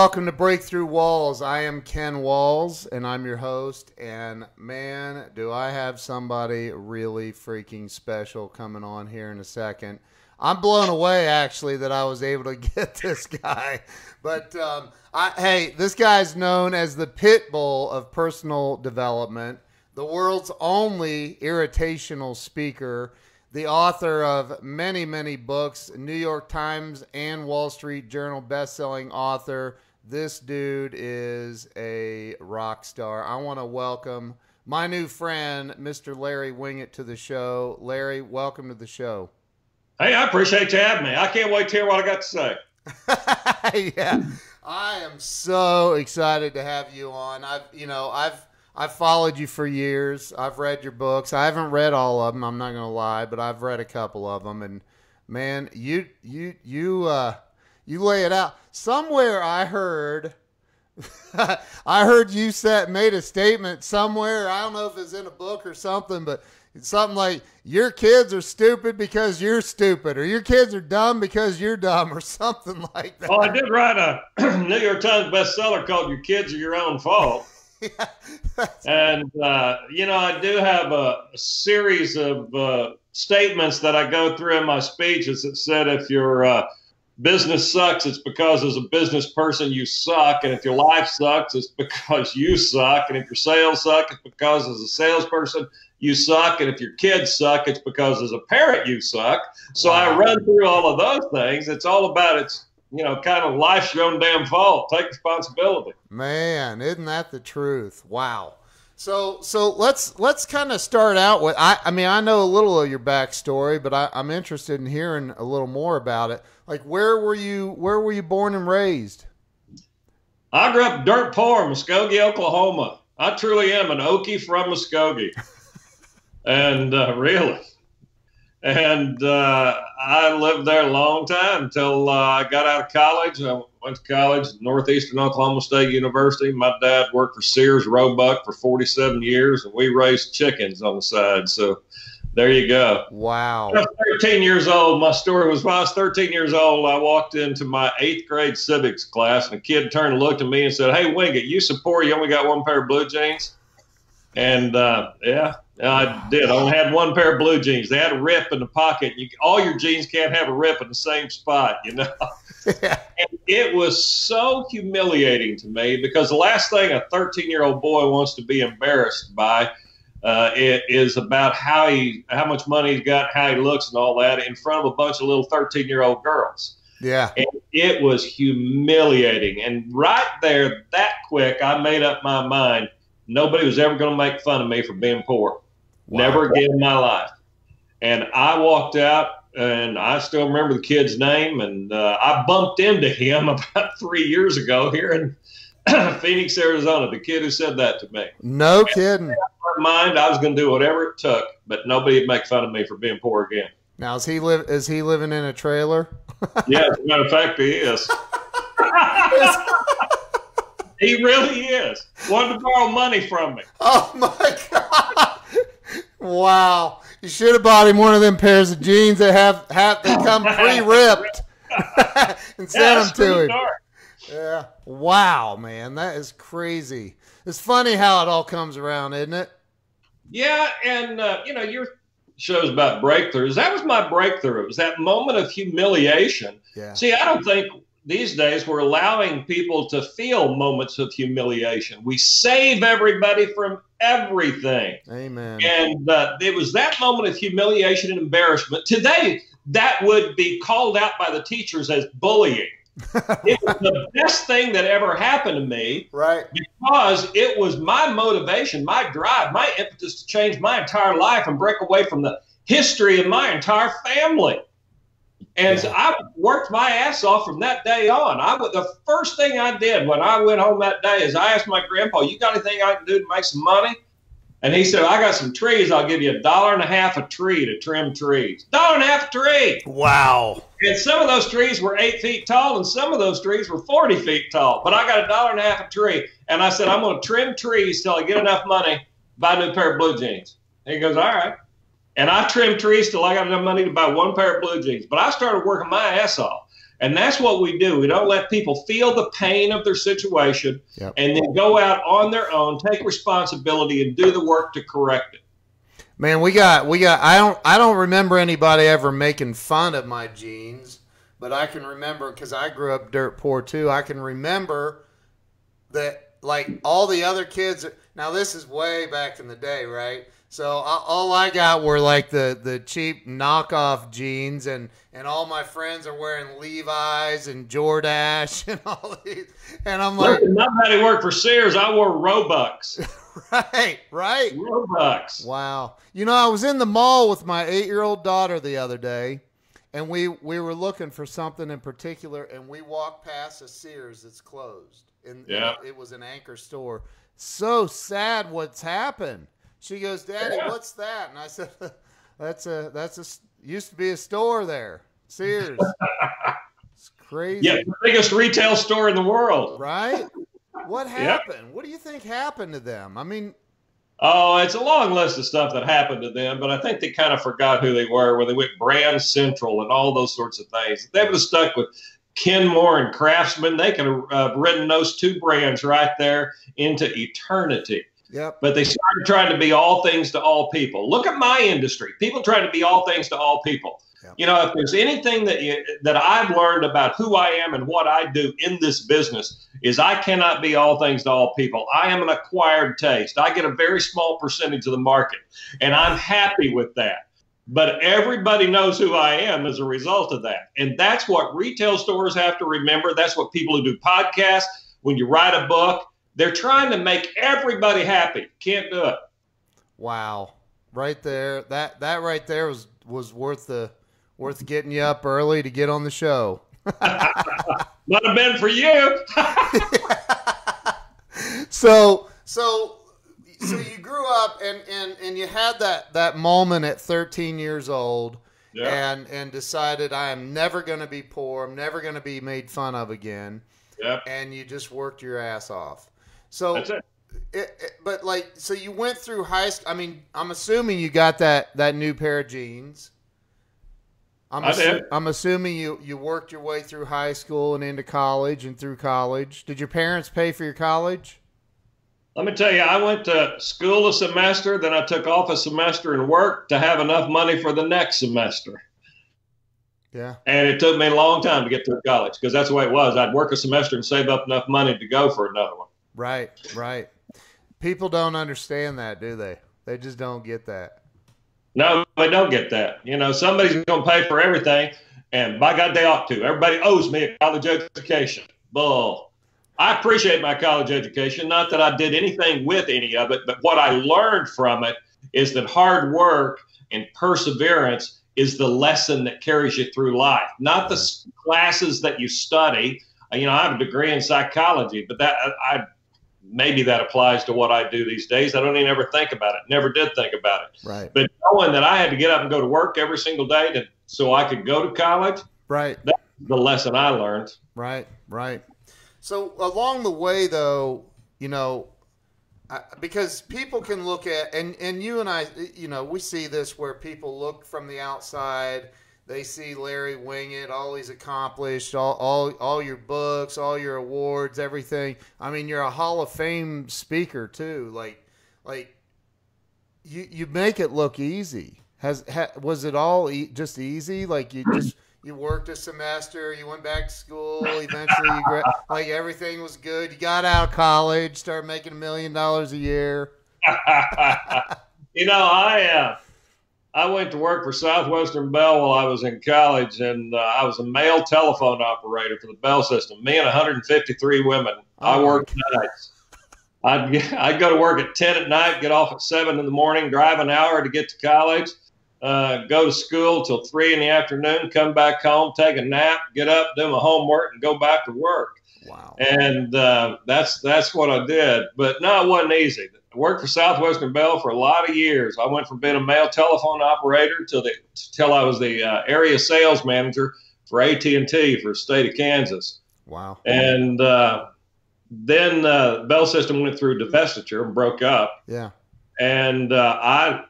Welcome to Breakthrough Walls. I am Ken Walls, and I'm your host. And man, do I have somebody really freaking special coming on here in a second. I'm blown away, actually, that I was able to get this guy. But um, I, hey, this guy's known as the pit bull of personal development, the world's only irritational speaker the author of many, many books, New York Times and Wall Street Journal best-selling author. This dude is a rock star. I want to welcome my new friend, Mr. Larry Winget, to the show. Larry, welcome to the show. Hey, I appreciate you having me. I can't wait to hear what I got to say. yeah, I am so excited to have you on. I've, you know, I've I've followed you for years. I've read your books. I haven't read all of them. I'm not going to lie, but I've read a couple of them. And man, you you you uh, you lay it out. Somewhere I heard, I heard you said made a statement somewhere. I don't know if it's in a book or something, but something like your kids are stupid because you're stupid, or your kids are dumb because you're dumb, or something like that. Well, I did write a New York Times bestseller called "Your Kids Are Your Own Fault." and uh, you know, I do have a, a series of uh, statements that I go through in my speeches that said if your uh, business sucks, it's because as a business person you suck, and if your life sucks, it's because you suck, and if your sales suck, it's because as a salesperson you suck, and if your kids suck, it's because as a parent you suck. So wow. I run through all of those things. It's all about it's you know, kind of life's your own damn fault. Take responsibility. Man, isn't that the truth? Wow. So, so let's let's kind of start out with. I, I mean, I know a little of your backstory, but I, I'm interested in hearing a little more about it. Like, where were you? Where were you born and raised? I grew up dirt poor, in Muskogee, Oklahoma. I truly am an Okie from Muskogee, and uh, really, and uh, I lived there a long time until uh, I got out of college. I went to college Northeastern Oklahoma State University. My dad worked for Sears Roebuck for 47 years, and we raised chickens on the side. So there you go. Wow. I was 13 years old. My story was when I was 13 years old, I walked into my eighth grade civics class, and a kid turned and looked at me and said, Hey, Winget, you support you only got one pair of blue jeans? And uh, yeah, I did. I only had one pair of blue jeans. They had a rip in the pocket. You, all your jeans can't have a rip in the same spot, you know. and it was so humiliating to me because the last thing a 13 year old boy wants to be embarrassed by uh, it is about how he, how much money he's got, how he looks, and all that in front of a bunch of little 13 year old girls. Yeah. And it was humiliating. And right there, that quick, I made up my mind nobody was ever going to make fun of me for being poor. Wow. Never again in my life. And I walked out, and I still remember the kid's name. And uh, I bumped into him about three years ago here in Phoenix, Arizona. The kid who said that to me. No and kidding. In my mind, I was going to do whatever it took, but nobody would make fun of me for being poor again. Now, is he live? Is he living in a trailer? yeah, as a matter of fact, he is. he really is. Wanted to borrow money from me. Oh my god! Wow. You should have bought him one of them pairs of jeans that have, have they come pre-ripped and sent them to him. Yeah. Wow, man, that is crazy. It's funny how it all comes around, isn't it? Yeah, and uh, you know your show's about breakthroughs. That was my breakthrough. It was that moment of humiliation. Yeah. See, I don't think these days we're allowing people to feel moments of humiliation. We save everybody from everything. Amen. And uh, it was that moment of humiliation and embarrassment. Today, that would be called out by the teachers as bullying. it was the best thing that ever happened to me. Right. Because it was my motivation, my drive, my impetus to change my entire life and break away from the history of my entire family. And yeah. I worked my ass off from that day on. I the first thing I did when I went home that day is I asked my grandpa, "You got anything I can do to make some money?" And he said, "I got some trees. I'll give you a dollar and a half a tree to trim trees. Dollar and a half a tree. Wow. And some of those trees were eight feet tall, and some of those trees were forty feet tall. But I got a dollar and a half a tree, and I said, I'm going to trim trees till I get enough money to buy a new pair of blue jeans. And he goes, All right. And I trimmed trees till I got enough money to buy one pair of blue jeans. But I started working my ass off. And that's what we do. We don't let people feel the pain of their situation Yep. and then go out on their own, take responsibility, and do the work to correct it. Man, we got we got I don't I don't remember anybody ever making fun of my jeans, but I can remember cuz I grew up dirt poor too. I can remember that like all the other kids now this is way back in the day, right? So all I got were like the the cheap knockoff jeans and and all my friends are wearing Levi's and Jordache and all these and I'm like nobody worked for Sears. I wore Roebucks. right, right. Roebucks. Wow. You know, I was in the mall with my eight year old daughter the other day, and we, we were looking for something in particular, and we walked past a Sears that's closed. And Yeah. it was an anchor store. So sad what's happened. She goes, Daddy, Yeah. what's that? And I said, That's a, that's a used to be a store there. Sears. it's crazy. Yeah, the biggest retail store in the world. Right? What Yeah. happened? What do you think happened to them? I mean, Oh, it's a long list of stuff that happened to them, but I think they kind of forgot who they were when they went brand central and all those sorts of things. If they would have stuck with Kenmore and Craftsman, they could have uh, written those two brands right there into eternity. Yep. But they started trying to be all things to all people. Look at my industry. People trying to be all things to all people. Yeah. You know, if there's anything that you, that I've learned about who I am and what I do in this business is I cannot be all things to all people. I am an acquired taste. I get a very small percentage of the market, and I'm happy with that. But everybody knows who I am as a result of that. And that's what retail stores have to remember. That's what people who do podcasts, when you write a book, they're trying to make everybody happy. Can't do it. Wow. Right there. That that right there was was worth the worth getting you up early to get on the show. Might have been for you. So so so you grew up and and and you had that that moment at 13 years old Yeah. and and decided I am never going to be poor. I'm never going to be made fun of again. Yep. And you just worked your ass off. So That's it. it, it- but like so you went through high school i mean i'm assuming you got that that new pair of jeans i'm, I did. I'm assuming you you worked your way through high school and into college and through college did your parents pay for your college Let me tell you, I went to school a semester, then I took off a semester and worked to have enough money for the next semester. yeah And it took me a long time to get through college because that's the way it was. I'd work a semester and save up enough money to go for another one. Right right people don't understand that do they they just don't get that No, they don't get that. You know, somebody's going to pay for everything, and by God, they ought to. Everybody owes me a college education. Bull. I appreciate my college education. Not that I did anything with any of it, but what I learned from it is that hard work and perseverance is the lesson that carries you through life, not the classes that you study. You know, I have a degree in psychology, but that I, I maybe that applies to what I do these days. I don't even ever think about it. Never did think about it right but knowing that I had to get up and go to work every single day to, so I could go to college, right That's the lesson I learned. Right, right. So along the way, though, you know, I, because people can look at and and you and I, you know, we see this where people look from the outside. They see Larry Winget, all he's accomplished, all, all all your books, all your awards, everything. I mean, you're a Hall of Fame speaker too. Like, like you you make it look easy. Has ha, was it all e- just easy? Like you just you worked a semester, you went back to school, eventually you gra- like everything was good. You got out of college, started making a million dollars a year. you know, I uh, I went to work for Southwestern Bell while I was in college, and uh, I was a male telephone operator for the Bell system. Me and 153 women. I Oh. worked nights. I'd I'd go to work at 10 at night, get off at 7 in the morning, drive an hour to get to college, uh, go to school till 3 in the afternoon, come back home, take a nap, get up, do my homework, and go back to work Wow. and uh, that's that's what I did. But no, it wasn't easy. I worked for Southwestern Bell for a lot of years. I went from being a male telephone operator till the till I was the uh, area sales manager for AT and T for the state of Kansas. Wow. And uh, then uh, Bell System went through divestiture and broke up, Yeah. and uh, I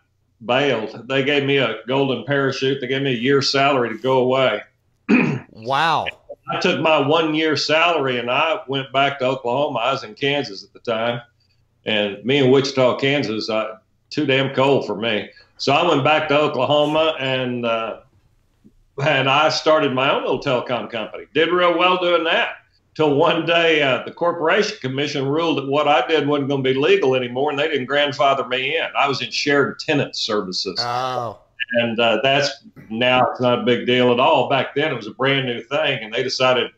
bailed. They gave me a golden parachute. They gave me a year's salary to go away. Wow. I took my one year salary and I went back to Oklahoma. I was in Kansas at the time, and me in Wichita, Kansas, I, too damn cold for me. So I went back to Oklahoma and uh, and I started my own little telecom company. Did real well doing that. Till one day, uh, the Corporation Commission ruled that what I did wasn't going to be legal anymore, and they didn't grandfather me in. I was in shared tenant services. Oh. And uh, that's now it's not a big deal at all. Back then, it was a brand new thing, and they decided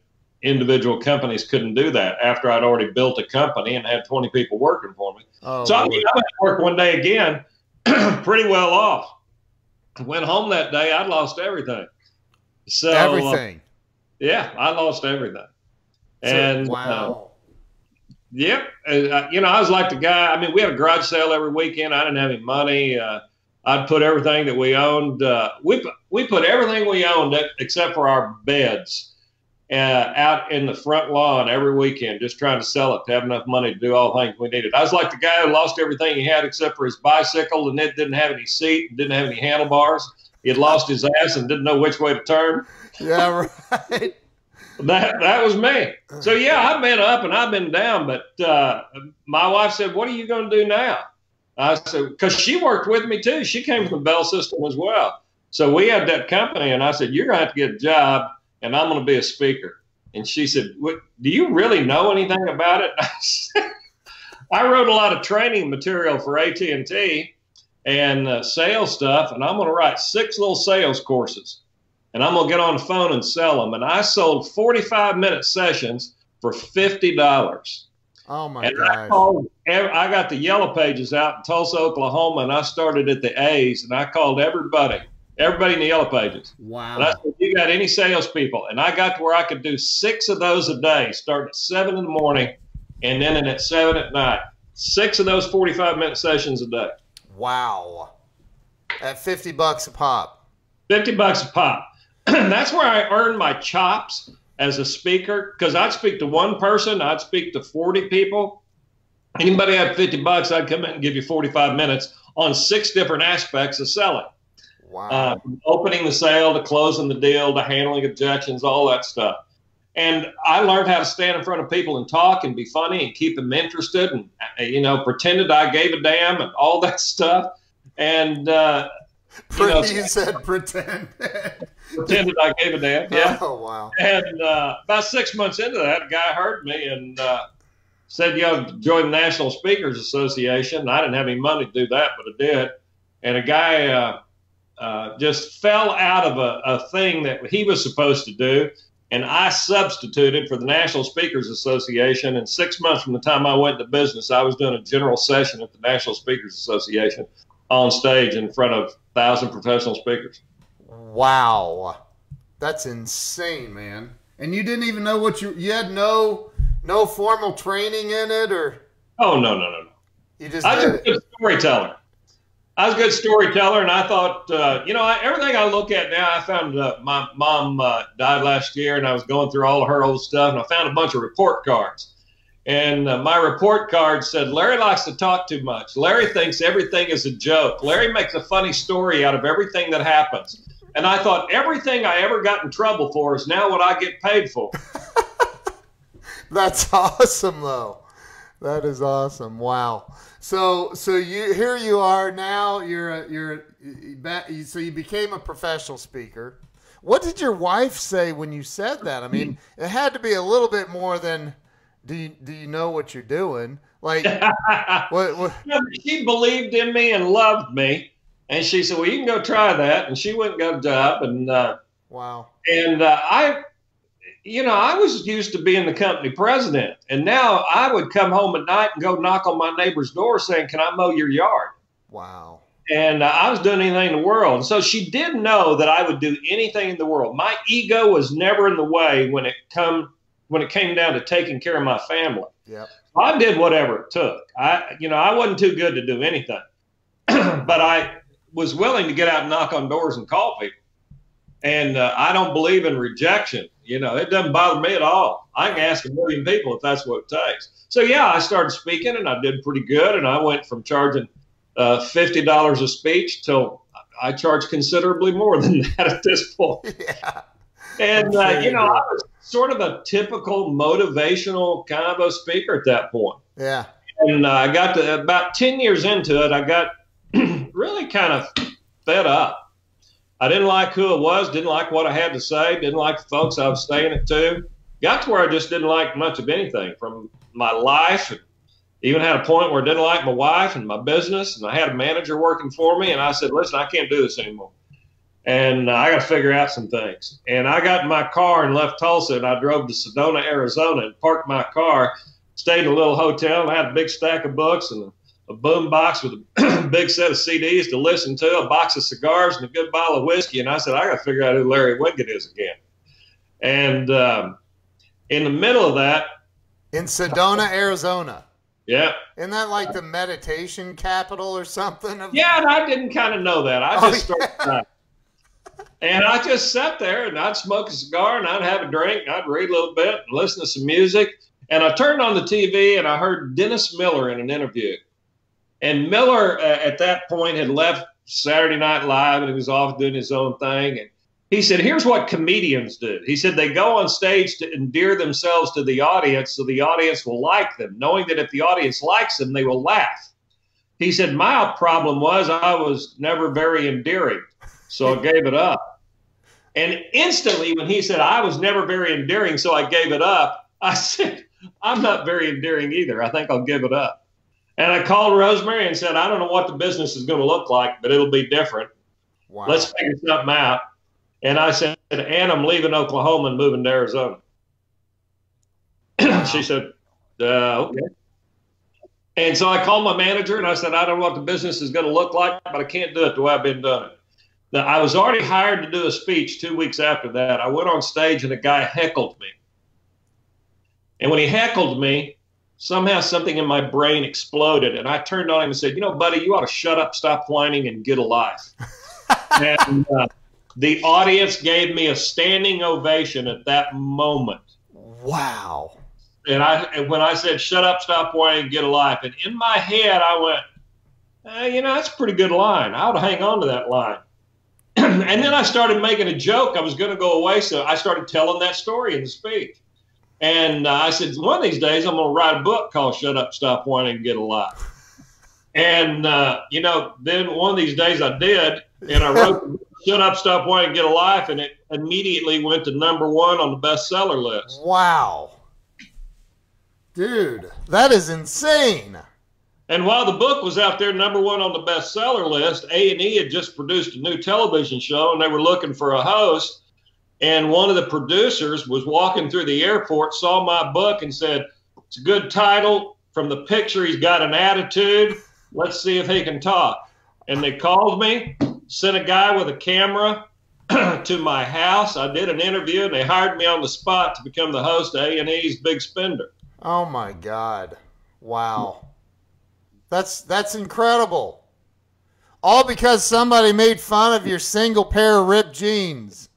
individual companies couldn't do that after I'd already built a company and had 20 people working for me. Oh, so I, mean, I went to work one day again, pretty well off. Went home that day, I'd lost everything. So uh, everything. yeah, I lost everything. So- And uh, wow. Yep. Uh, you know, I was like the guy. I mean, we had a garage sale every weekend. I didn't have any money. Uh, I'd put everything that we owned. Uh, we put, we put everything we owned except for our beds uh, out in the front lawn every weekend, just trying to sell it to have enough money to do all the things we needed. I was like the guy who lost everything he had except for his bicycle, and it didn't have any seat, and didn't have any handlebars. He had lost his ass and didn't know which way to turn. yeah, right. That that was me. So yeah, I've been up and I've been down, but uh, my wife said, "What are you going to do now?" I said, "Because she worked with me too. She came from the Bell system as well. So we had that company, and I said, "You're going to have to get a job, and I'm going to be a speaker." And she said, "Do you really know anything about it?" I, said, I wrote a lot of training material for AT and uh, sales stuff, and I'm going to write six little sales courses and I'm gonna get on the phone and sell them. And I sold 45 minute sessions for fifty dollars. Oh my And I called. I got the yellow pages out in Tulsa, Oklahoma, and I started at the A's, and I called everybody, everybody in the yellow pages. Wow! And I said, "You got any salespeople?" And I got to where I could do six of those a day, starting at seven in the morning, and then at seven at night. Six of those 45 minute sessions a day. Wow. At 50 bucks a pop. 50 bucks a pop. That's where I earned my chops as a speaker because I'd speak to one person, I'd speak to 40 people. Anybody had 50 bucks, I'd come in and give you 45 minutes on six different aspects of selling Wow. uh, from opening the sale to closing the deal to handling objections, all that stuff. And I learned how to stand in front of people and talk and be funny and keep them interested and, uh, you know, pretended I gave a damn and all that stuff. And, uh, Pre- know, you said pretend. pretended I gave a damn. Yeah. Oh wow. And uh, about six months into that, a guy heard me and uh, said, "You know, join the National Speakers Association." I didn't have any money to do that, but I did. And a guy uh, uh, just fell out of a, a thing that he was supposed to do, and I substituted for the National Speakers Association. And six months from the time I went into business, I was doing a general session at the National Speakers Association on stage in front of thousand professional speakers. Wow. That's insane, man. And you didn't even know what you you had no no formal training in it or Oh no, no, no, no. you just I was a good storyteller. I was a good storyteller, and I thought, uh, you know, I, everything I look at now, I found uh, my mom uh, died last year, and I was going through all of her old stuff, and I found a bunch of report cards. And uh, my report card said, Larry likes to talk too much. Larry thinks everything is a joke. Larry makes a funny story out of everything that happens. And I thought, everything I ever got in trouble for is now what I get paid for. That's awesome though. That is awesome. Wow. So so you here you are now you're a, you're a, so you became a professional speaker. What did your wife say when you said that? I mean, it had to be a little bit more than do you, do you know what you're doing? Like what, what she believed in me and loved me. And she said, Well, you can go try that. And she went and got a job. And, uh, wow. and uh, I, you know, I was used to being the company president. And now I would come home at night and go knock on my neighbor's door saying, Can I mow your yard? Wow. And uh, I was doing anything in the world. And so she did know that I would do anything in the world. My ego was never in the way when it come when it came down to taking care of my family. Yep. I did whatever it took. I, you know, I wasn't too good to do anything, but I was willing to get out and knock on doors and call people. And uh, I don't believe in rejection. You know, it doesn't bother me at all. I can ask a million people if that's what it takes. So yeah, I started speaking and I did pretty good. And I went from charging uh, fifty dollars a speech till I charge considerably more than that at this point. Yeah. And uh, you know. I was sort of a typical motivational kind of a speaker at that point. Yeah. And uh, I got to about 10 years into it, I got really kind of fed up. I didn't like who it was, didn't like what I had to say, didn't like the folks I was saying it to. Got to where I just didn't like much of anything from my life. And even had a point where I didn't like my wife and my business. And I had a manager working for me. And I said, listen, I can't do this anymore and I got to figure out some things. And I got in my car and left Tulsa, and I drove to Sedona, Arizona, and parked my car, stayed in a little hotel, and had a big stack of books and a, a boom box with a big set of CDs to listen to, a box of cigars, and a good bottle of whiskey. And I said, I got to figure out who Larry Winget is again. And um, in the middle of that, in Sedona, Arizona. Yeah. Isn't that like the meditation capital or something? Yeah, and I didn't kind of know that. I just oh, yeah. started. And I just sat there and I'd smoke a cigar and I'd have a drink and I'd read a little bit and listen to some music. And I turned on the TV and I heard Dennis Miller in an interview. And Miller uh, at that point had left Saturday Night Live and he was off doing his own thing. And he said, Here's what comedians do. He said, They go on stage to endear themselves to the audience so the audience will like them, knowing that if the audience likes them, they will laugh. He said, My problem was I was never very endearing. So I gave it up. And instantly, when he said, I was never very endearing, so I gave it up, I said, I'm not very endearing either. I think I'll give it up. And I called Rosemary and said, I don't know what the business is going to look like, but it'll be different. Wow. Let's figure something out. And I said, Ann, I'm leaving Oklahoma and moving to Arizona. Wow. she said, uh, okay. And so I called my manager and I said, I don't know what the business is going to look like, but I can't do it the way I've been doing it. Now, I was already hired to do a speech two weeks after that. I went on stage and a guy heckled me. And when he heckled me, somehow something in my brain exploded. And I turned on him and said, You know, buddy, you ought to shut up, stop whining, and get a life. and uh, the audience gave me a standing ovation at that moment. Wow. And I, and when I said, Shut up, stop whining, get a life, and in my head, I went, eh, You know, that's a pretty good line. I ought to hang on to that line. and then I started making a joke. I was going to go away, so I started telling that story in the speech. And uh, I said, one of these days, I'm going to write a book called "Shut Up, Stop Whining, and Get a Life." And uh, you know, then one of these days I did, and I wrote "Shut Up, Stop Whining, Get a Life," and it immediately went to number one on the bestseller list. Wow, dude, that is insane. And while the book was out there number one on the bestseller list, A and E had just produced a new television show, and they were looking for a host. And one of the producers was walking through the airport, saw my book, and said, "It's a good title. From the picture, he's got an attitude. Let's see if he can talk." And they called me, sent a guy with a camera to my house. I did an interview, and they hired me on the spot to become the host of A and E's Big Spender. Oh my God! Wow. That's that's incredible. All because somebody made fun of your single pair of ripped jeans.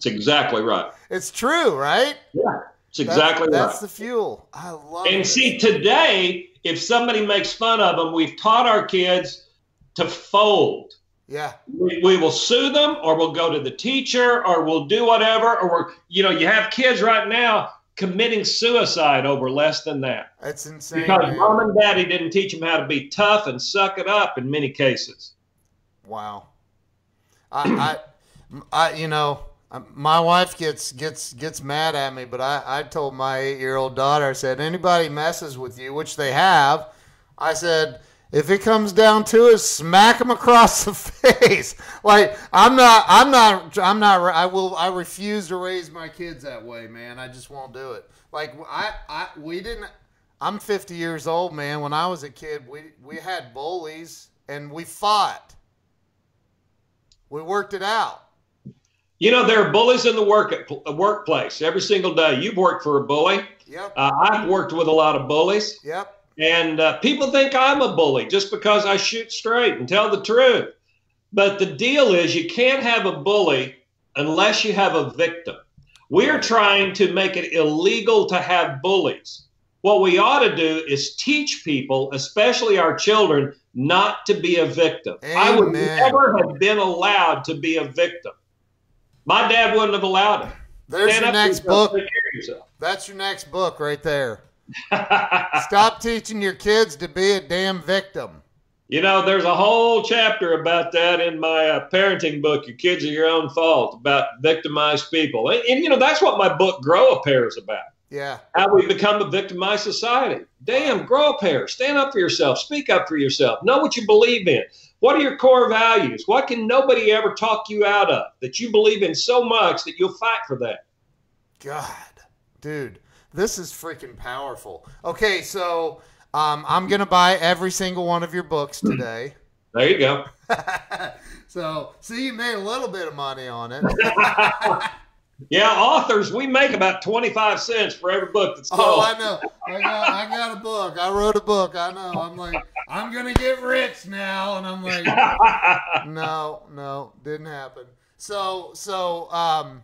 It's exactly right. It's true, right? Yeah, it's exactly that's, right. That's the fuel. I love and it. And see, today, if somebody makes fun of them, we've taught our kids to fold. Yeah. We, we will sue them or we'll go to the teacher or we'll do whatever. Or we're, you know, you have kids right now committing suicide over less than that. That's insane. Because man. mom and daddy didn't teach them how to be tough and suck it up in many cases. Wow. I, I, I you know, Um, my wife gets gets gets mad at me, but I, I told my eight year old daughter, I said, anybody messes with you, which they have, I said, if it comes down to it, smack them across the face. like I'm not, I'm not, I'm not. I will. I refuse to raise my kids that way, man. I just won't do it. Like I, I, we didn't. I'm 50 years old, man. When I was a kid, we we had bullies and we fought. We worked it out. You know, there are bullies in the work workplace every single day. You've worked for a bully. Yep. Uh, I've worked with a lot of bullies. Yep. And uh, people think I'm a bully just because I shoot straight and tell the truth. But the deal is, you can't have a bully unless you have a victim. We're trying to make it illegal to have bullies. What we ought to do is teach people, especially our children, not to be a victim. Amen. I would never have been allowed to be a victim. My dad wouldn't have allowed it. There's Stand your next book. take care of yourself. That's your next book right there. Stop teaching your kids to be a damn victim. You know, there's a whole chapter about that in my uh, parenting book, Your Kids Are Your Own Fault, about victimized people. And, and, you know, that's what my book, Grow a Pair, is about. Yeah. How we become a victimized society. Damn, grow a pair. Stand up for yourself. Speak up for yourself. Know what you believe in. What are your core values? What can nobody ever talk you out of that you believe in so much that you'll fight for that? God, dude, this is freaking powerful. Okay, so um, I'm gonna buy every single one of your books today. There you go. so, see, you made a little bit of money on it. Yeah, authors, we make about 25 cents for every book that's sold. Oh, I know. I got, I got a book. I wrote a book. I know. I'm like, I'm gonna get rich now, and I'm like, no, no, didn't happen. So, so, um,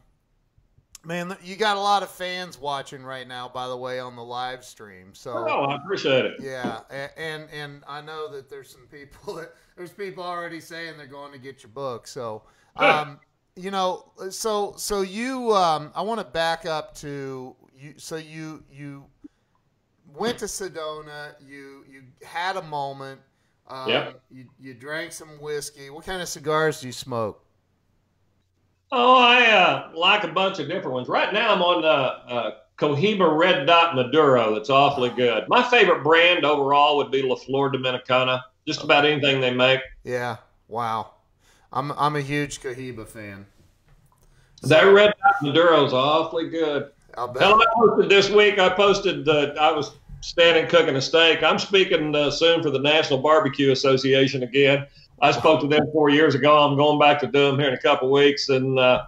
man, you got a lot of fans watching right now, by the way, on the live stream. So, oh, I appreciate it. yeah, a- and and I know that there's some people that there's people already saying they're going to get your book. So, um, you know, so so you, um, I want to back up to you. So you you went to Sedona. You you had a moment. Um, Yep. You you drank some whiskey. What kind of cigars do you smoke? Oh, I uh, like a bunch of different ones. Right now, I'm on uh, uh, Cohiba Red Dot Maduro. That's awfully good. My favorite brand overall would be La Flor Dominicana. Just about anything they make. Yeah. Wow. I'm I'm a huge Cohiba fan. That Red Maduro is awfully good. I'll bet. Hell, I posted this week. I posted. Uh, I was standing cooking a steak. I'm speaking uh, soon for the National Barbecue Association again. I spoke to them four years ago. I'm going back to do them here in a couple weeks, and uh,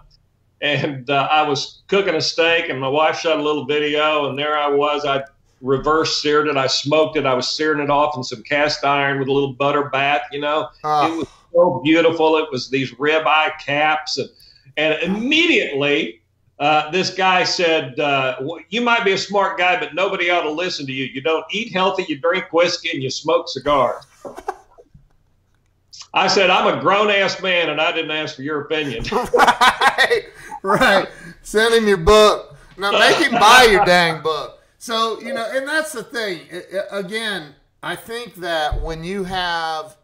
and uh, I was cooking a steak, and my wife shot a little video, and there I was. I reverse seared it. I smoked it. I was searing it off in some cast iron with a little butter bath. You know, Ah. it was so beautiful. It was these ribeye caps, and and immediately uh, this guy said, uh, "You might be a smart guy, but nobody ought to listen to you. You don't eat healthy, you drink whiskey, and you smoke cigars." I said, "I'm a grown ass man, and I didn't ask for your opinion." right, right. Send him your book. Now make him buy your dang book. So you know, and that's the thing. Again, I think that when you have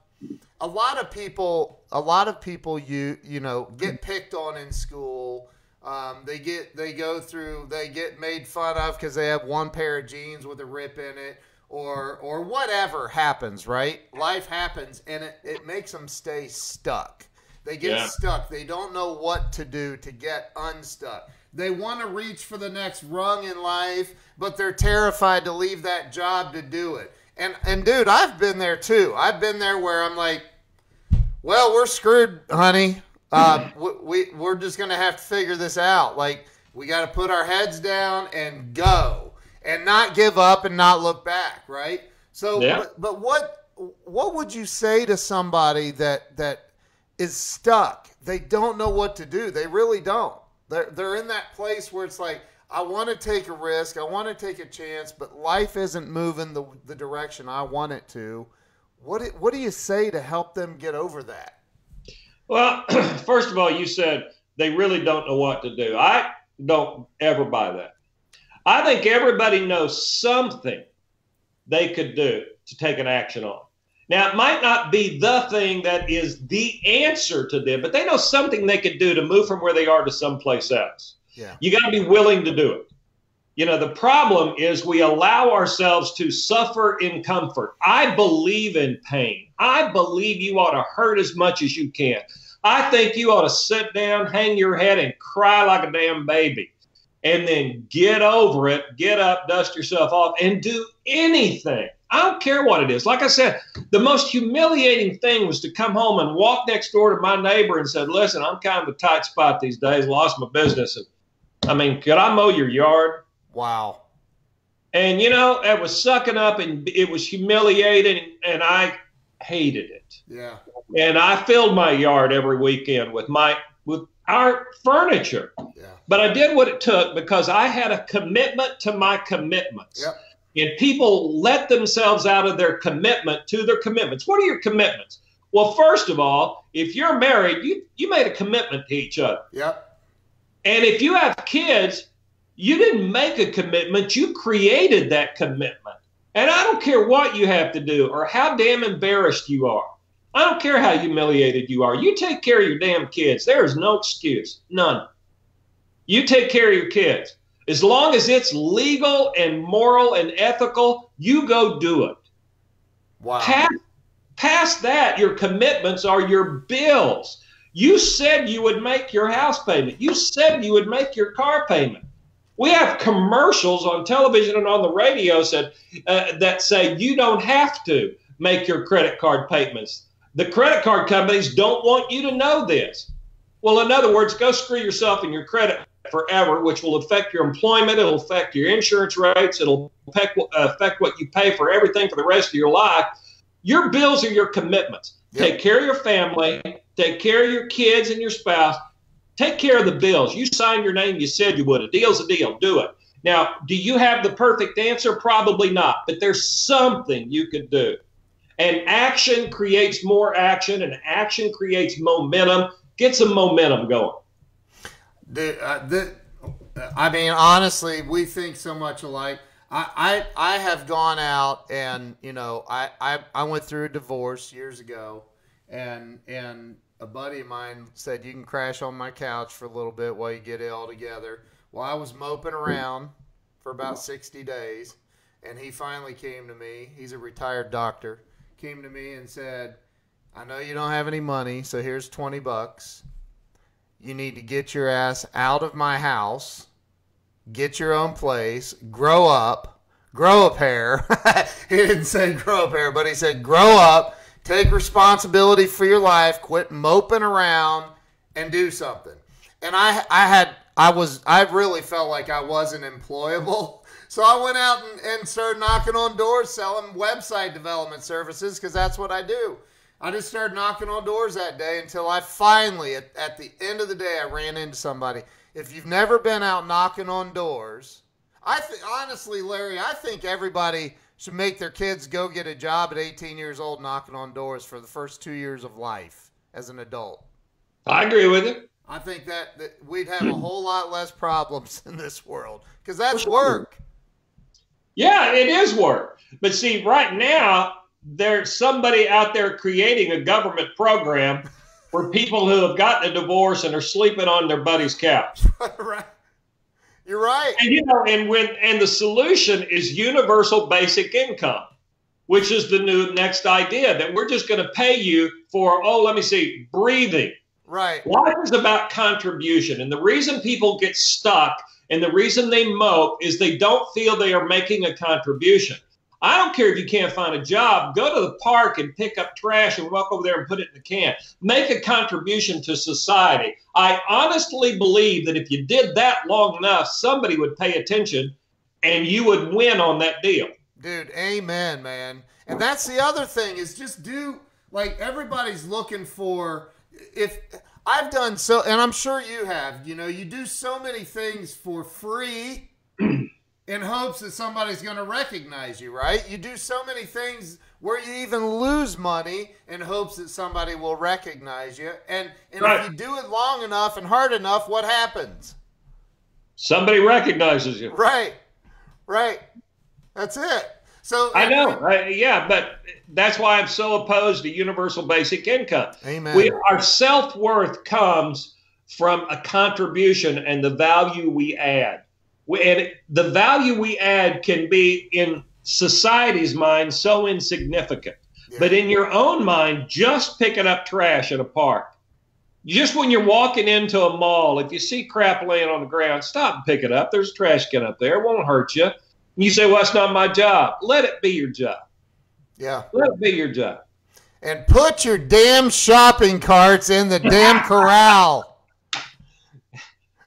a lot of people, a lot of people, you you know, get picked on in school. Um, they get they go through they get made fun of because they have one pair of jeans with a rip in it or or whatever happens right? Life happens and it, it makes them stay stuck. They get Yeah. stuck. They don't know what to do to get unstuck. They want to reach for the next rung in life but they're terrified to leave that job to do it and and dude i've been there too i've been there where i'm like well, we're screwed, honey. Um, we, we we're just gonna have to figure this out. Like we got to put our heads down and go, and not give up and not look back. Right. So, Yeah. but, but what what would you say to somebody that that is stuck? They don't know what to do. They really don't. They're they're in that place where it's like. I want to take a risk. I want to take a chance, but life isn't moving the, the direction I want it to. What what do you say to help them get over that? Well, first of all, you said they really don't know what to do. I don't ever buy that. I think everybody knows something they could do to take an action on. Now, it might not be the thing that is the answer to them, but they know something they could do to move from where they are to someplace else. Yeah. You got to be willing to do it. You know, the problem is we allow ourselves to suffer in comfort. I believe in pain. I believe you ought to hurt as much as you can. I think you ought to sit down, hang your head, and cry like a damn baby. And then get over it, get up, dust yourself off, and do anything. I don't care what it is. Like I said, the most humiliating thing was to come home and walk next door to my neighbor and said, Listen, I'm kind of a tight spot these days, lost my business. And I mean, could I mow your yard? Wow. And you know, it was sucking up and it was humiliating, and I hated it. Yeah. And I filled my yard every weekend with my with our furniture. Yeah. But I did what it took because I had a commitment to my commitments. Yep. And people let themselves out of their commitment to their commitments. What are your commitments? Well, first of all, if you're married, you, you made a commitment to each other. Yep. And if you have kids, you didn't make a commitment, you created that commitment. And I don't care what you have to do or how damn embarrassed you are. I don't care how humiliated you are. You take care of your damn kids. There is no excuse, none. You take care of your kids. As long as it's legal and moral and ethical, you go do it. Wow. Past, past that, your commitments are your bills. You said you would make your house payment. You said you would make your car payment. We have commercials on television and on the radio said, uh, that say you don't have to make your credit card payments. The credit card companies don't want you to know this. Well, in other words, go screw yourself and your credit forever, which will affect your employment. It'll affect your insurance rates. It'll affect, affect what you pay for everything for the rest of your life. Your bills are your commitments. Yep. Take care of your family, take care of your kids and your spouse, take care of the bills. You signed your name, you said you would. A deal's a deal, do it. Now, do you have the perfect answer? Probably not, but there's something you could do. And action creates more action, and action creates momentum. Get some momentum going. The, uh, the, I mean, honestly, we think so much alike. I, I, have gone out and you know I, I, I went through a divorce years ago, and and a buddy of mine said you can crash on my couch for a little bit while you get it all together. Well, I was moping around for about sixty days, and he finally came to me. He's a retired doctor. Came to me and said, "I know you don't have any money, so here's twenty bucks." you need to get your ass out of my house, get your own place, grow up, grow a pair. he didn't say grow a pair, but he said grow up, take responsibility for your life, quit moping around, and do something. And I, I had, I was, I really felt like I wasn't employable. So I went out and, and started knocking on doors selling website development services because that's what I do. I just started knocking on doors that day until I finally, at, at the end of the day, I ran into somebody. If you've never been out knocking on doors, I think honestly, Larry, I think everybody should make their kids go get a job at 18 years old knocking on doors for the first two years of life as an adult. I agree with you. I think that, that we'd have a whole lot less problems in this world because that's work. Yeah, it is work. But see, right now, there's somebody out there creating a government program for people who have gotten a divorce and are sleeping on their buddy's couch. right. You're right. And you know, and when and the solution is universal basic income, which is the new next idea that we're just going to pay you for oh, let me see, breathing. Right. Life is about contribution. And the reason people get stuck and the reason they mope is they don't feel they are making a contribution. I don't care if you can't find a job. Go to the park and pick up trash and walk over there and put it in the can. Make a contribution to society. I honestly believe that if you did that long enough, somebody would pay attention and you would win on that deal. Dude, amen, man. And that's the other thing is just do like everybody's looking for if I've done so and I'm sure you have, you know, you do so many things for free in hopes that somebody's going to recognize you, right? You do so many things where you even lose money in hopes that somebody will recognize you. And, and right. if you do it long enough and hard enough, what happens? Somebody recognizes you. Right, right. That's it. So I know, I, yeah, but that's why I'm so opposed to universal basic income. Amen. We, our self worth comes from a contribution and the value we add and the value we add can be in society's mind so insignificant. Yeah. But in your own mind, just picking up trash at a park. Just when you're walking into a mall, if you see crap laying on the ground, stop and pick it up. There's a trash can up there. It won't hurt you. And you say, well, it's not my job. Let it be your job. Yeah. Let it be your job. And put your damn shopping carts in the damn corral.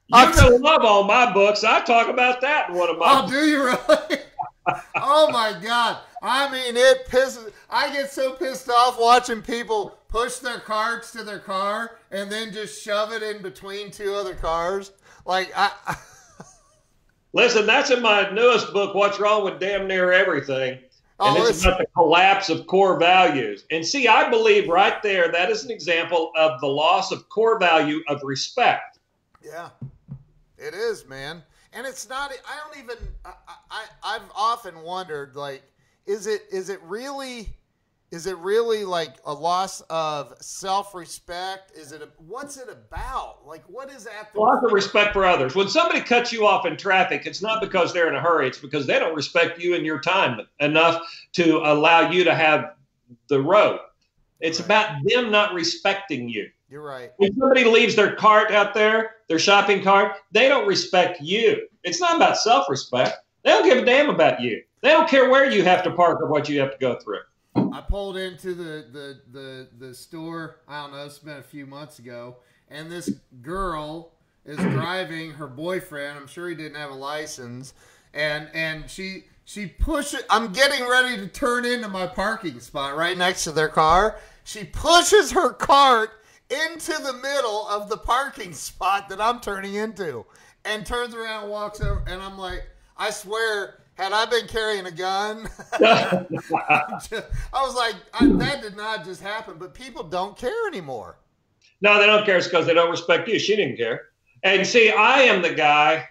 You're gonna love all my books. I talk about that in one of my. Oh, do you really? oh my god! I mean, it pisses. I get so pissed off watching people push their carts to their car and then just shove it in between two other cars. Like I. Listen, that's in my newest book. What's wrong with damn near everything? Oh, and oh, it's about the collapse of core values. And see, I believe right there that is an example of the loss of core value of respect. Yeah. It is, man. And it's not. I don't even. I, I I've often wondered, like, is it is it really is it really like a loss of self-respect is it a, what's it about like what is that loss of respect for others when somebody cuts you off in traffic it's not because they're in a hurry it's because they don't respect you and your time enough to allow you to have the road it's right. about them not respecting you you're right when somebody leaves their cart out there their shopping cart they don't respect you it's not about self-respect they don't give a damn about you they don't care where you have to park or what you have to go through I pulled into the, the, the, the store, I don't know, it's been a few months ago, and this girl is driving her boyfriend. I'm sure he didn't have a license. And and she she pushes I'm getting ready to turn into my parking spot right next to their car. She pushes her cart into the middle of the parking spot that I'm turning into and turns around and walks over and I'm like I swear had I been carrying a gun, I was like, I, that did not just happen. But people don't care anymore. No, they don't care. Because they don't respect you. She didn't care. And see, I am the guy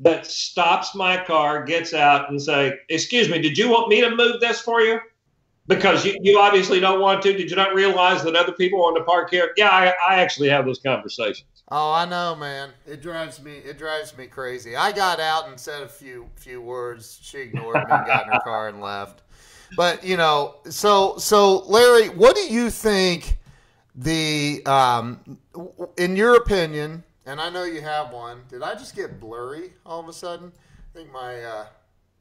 that stops my car, gets out, and say, "Excuse me, did you want me to move this for you?" Because you, you obviously don't want to. Did you not realize that other people want to park here? Yeah, I, I actually have those conversations. Oh, I know, man. It drives me. It drives me crazy. I got out and said a few few words. She ignored me, and got in her car, and left. But you know, so so Larry, what do you think? The um, in your opinion, and I know you have one. Did I just get blurry all of a sudden? I think my uh,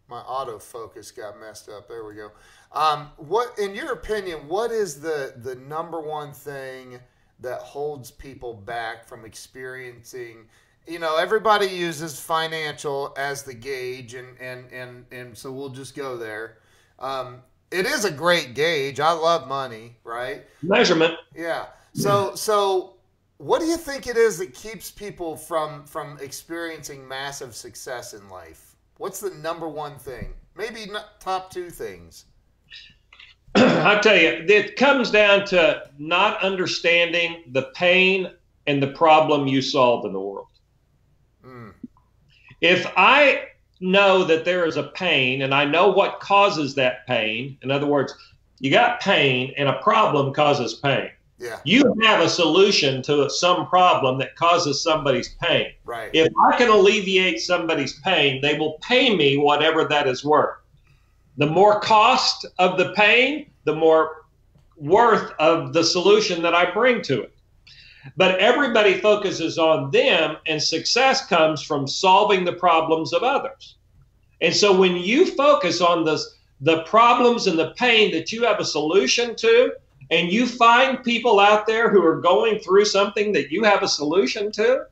my autofocus got messed up. There we go. Um, what, in your opinion, what is the the number one thing? that holds people back from experiencing you know everybody uses financial as the gauge and and and, and so we'll just go there um, it is a great gauge i love money right measurement yeah so so what do you think it is that keeps people from from experiencing massive success in life what's the number one thing maybe not top two things I tell you, it comes down to not understanding the pain and the problem you solve in the world. Mm. If I know that there is a pain and I know what causes that pain, in other words, you got pain and a problem causes pain. Yeah. You have a solution to some problem that causes somebody's pain. Right. If I can alleviate somebody's pain, they will pay me whatever that is worth. The more cost of the pain, the more worth of the solution that I bring to it. But everybody focuses on them, and success comes from solving the problems of others. And so when you focus on the, the problems and the pain that you have a solution to, and you find people out there who are going through something that you have a solution to,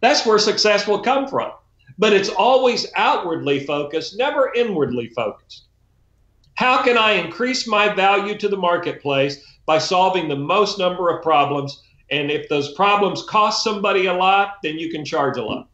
that's where success will come from. But it's always outwardly focused, never inwardly focused. How can I increase my value to the marketplace by solving the most number of problems? And if those problems cost somebody a lot, then you can charge a lot.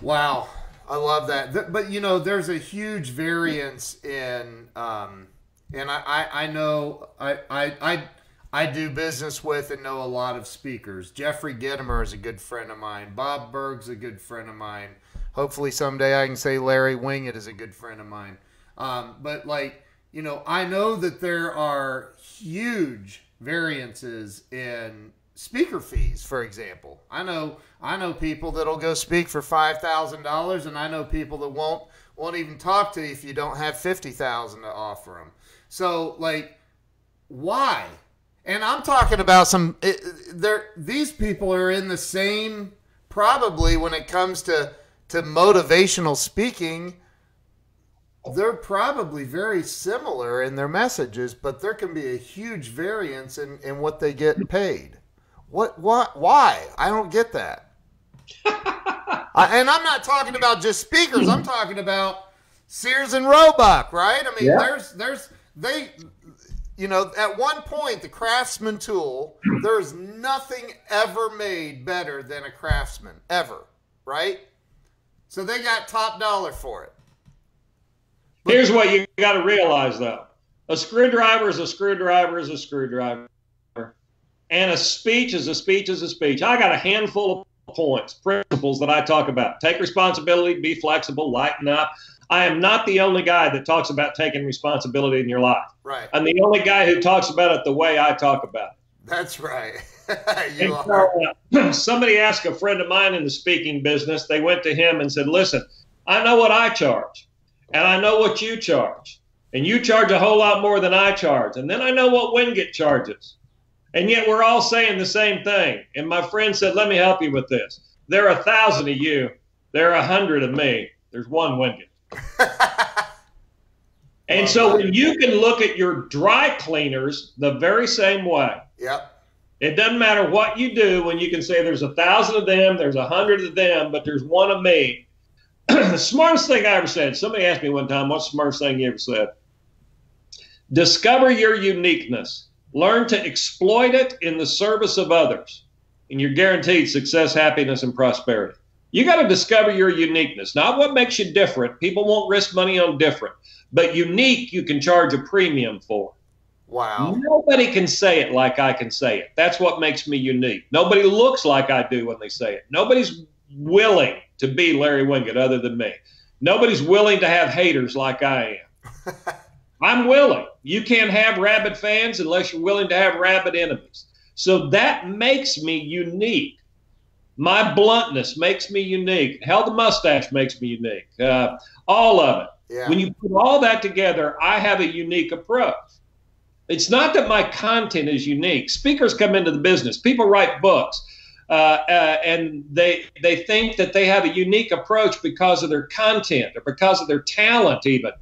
Wow. I love that. But, you know, there's a huge variance in, um, and I, I, I know, I, I, I, I do business with and know a lot of speakers. Jeffrey Gitomer is a good friend of mine. Bob Burg's a good friend of mine. Hopefully someday I can say Larry Winget is a good friend of mine. Um, but like, you know, I know that there are huge variances in speaker fees, for example. I know I know people that'll go speak for five thousand dollars, and I know people that won't won't even talk to you if you don't have fifty thousand to offer them. So like, why? And I'm talking about some. There, these people are in the same probably when it comes to to motivational speaking they're probably very similar in their messages, but there can be a huge variance in, in what they get paid. What? What? Why? I don't get that. I, and I'm not talking about just speakers. I'm talking about Sears and Roebuck, right? I mean, yeah. there's there's they, you know, at one point the Craftsman tool. There's nothing ever made better than a Craftsman ever, right? So they got top dollar for it. Here's what you got to realize though a screwdriver is a screwdriver is a screwdriver. And a speech is a speech is a speech. I got a handful of points, principles that I talk about. Take responsibility, be flexible, lighten up. I am not the only guy that talks about taking responsibility in your life. Right. I'm the only guy who talks about it the way I talk about it. That's right. you are. So, uh, somebody asked a friend of mine in the speaking business, they went to him and said, Listen, I know what I charge, and I know what you charge, and you charge a whole lot more than I charge, and then I know what Winget charges. And yet we're all saying the same thing. And my friend said, Let me help you with this. There are a thousand of you, there are a hundred of me. There's one Winget. and so when you can look at your dry cleaners the very same way. Yep. It doesn't matter what you do when you can say there's a thousand of them, there's a hundred of them, but there's one of me. the smartest thing I ever said, somebody asked me one time, what's the smartest thing you ever said? Discover your uniqueness. Learn to exploit it in the service of others, and you're guaranteed success, happiness, and prosperity. You got to discover your uniqueness, not what makes you different. People won't risk money on different, but unique you can charge a premium for. Wow. Nobody can say it like I can say it. That's what makes me unique. Nobody looks like I do when they say it. Nobody's willing to be Larry Winget other than me. Nobody's willing to have haters like I am. I'm willing. You can't have rabid fans unless you're willing to have rabid enemies. So that makes me unique. My bluntness makes me unique. Hell, the mustache makes me unique. Uh, all of it. Yeah. When you put all that together, I have a unique approach. It's not that my content is unique. Speakers come into the business. People write books, uh, uh, and they they think that they have a unique approach because of their content or because of their talent. Even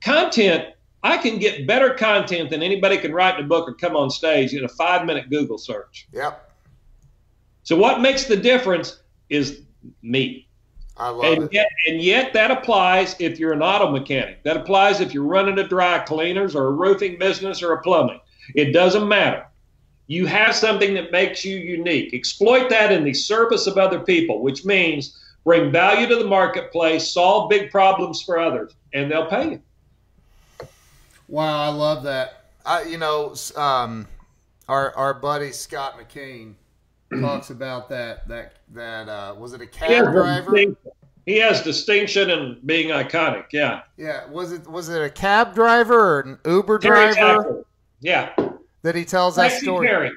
content I can get better content than anybody can write in a book or come on stage in a five minute Google search. Yep. So what makes the difference is me. I love and it. Yet, and yet that applies if you're an auto mechanic. That applies if you're running a dry cleaners or a roofing business or a plumbing. It doesn't matter. You have something that makes you unique. Exploit that in the service of other people, which means bring value to the marketplace, solve big problems for others, and they'll pay you. Wow, I love that. I, you know, um, our our buddy Scott McKain talks about that that that uh, was it a cab driver? He has distinction in being iconic. Yeah. Yeah. Was it was it a cab driver or an Uber driver? Yeah. That he tells that story. Perry.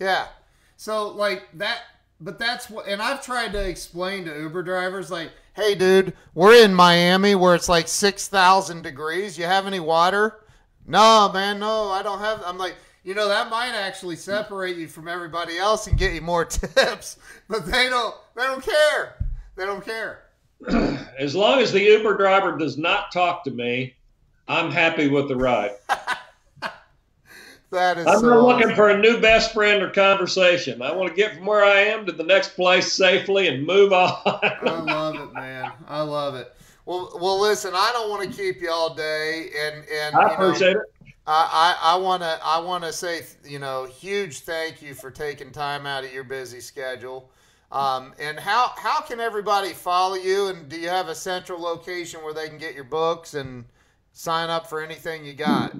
Yeah. So like that, but that's what, and I've tried to explain to Uber drivers like, hey, dude, we're in Miami where it's like six thousand degrees. You have any water? No, man, no, I don't have. I'm like, you know, that might actually separate you from everybody else and get you more tips, but they don't. They don't care. They don't care. As long as the Uber driver does not talk to me, I'm happy with the ride. that is. I'm so not looking for a new best friend or conversation. I want to get from where I am to the next place safely and move on. I love it, man. I love it. Well, well, listen. I don't want to keep you all day, and and I you know, appreciate it. I, I, I want to I want to say you know huge thank you for taking time out of your busy schedule. Um, and how how can everybody follow you? And do you have a central location where they can get your books and sign up for anything you got?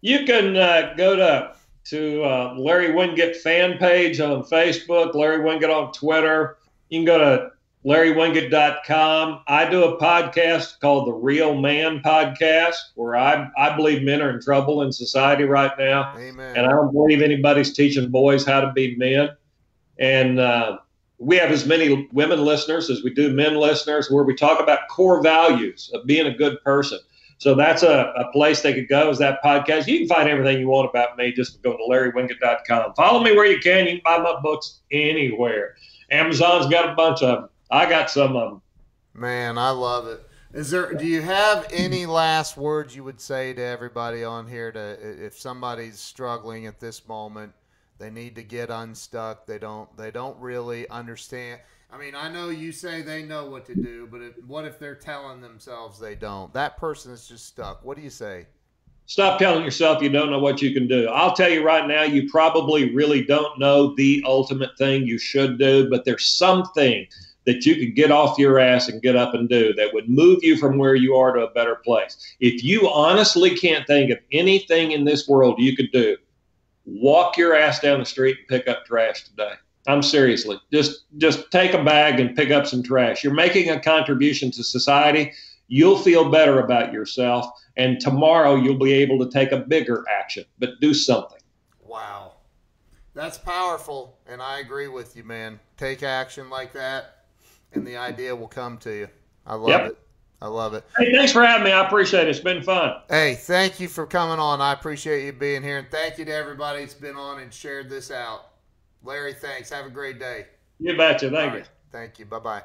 You can uh, go to to uh, Larry Winget fan page on Facebook, Larry Winget on Twitter. You can go to LarryWinget.com. I do a podcast called the Real Man Podcast, where I, I believe men are in trouble in society right now. Amen. And I don't believe anybody's teaching boys how to be men. And uh, we have as many women listeners as we do men listeners, where we talk about core values of being a good person. So that's a, a place they could go is that podcast. You can find everything you want about me just go to LarryWinget.com. Follow me where you can. You can buy my books anywhere. Amazon's got a bunch of them. I got some of them. Man, I love it. Is there? Do you have any last words you would say to everybody on here? To if somebody's struggling at this moment, they need to get unstuck. They don't. They don't really understand. I mean, I know you say they know what to do, but if, what if they're telling themselves they don't? That person is just stuck. What do you say? Stop telling yourself you don't know what you can do. I'll tell you right now, you probably really don't know the ultimate thing you should do, but there's something that you could get off your ass and get up and do that would move you from where you are to a better place. If you honestly can't think of anything in this world you could do, walk your ass down the street and pick up trash today. I'm seriously just just take a bag and pick up some trash. You're making a contribution to society. You'll feel better about yourself, and tomorrow you'll be able to take a bigger action. But do something. Wow, that's powerful, and I agree with you, man. Take action like that, and the idea will come to you. I love yep. it. I love it. Hey, thanks for having me. I appreciate it. It's been fun. Hey, thank you for coming on. I appreciate you being here. And thank you to everybody that's been on and shared this out. Larry, thanks. Have a great day. You betcha. Thank All you. Right. Thank you. Bye bye.